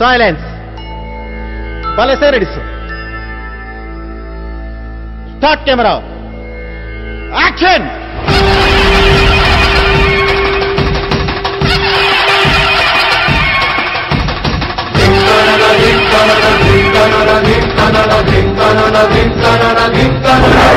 silence భలే రెడీస్ start camera action ధింకనన ధింకనన ధింకనన ధింకనన ధింకనన ధింకనన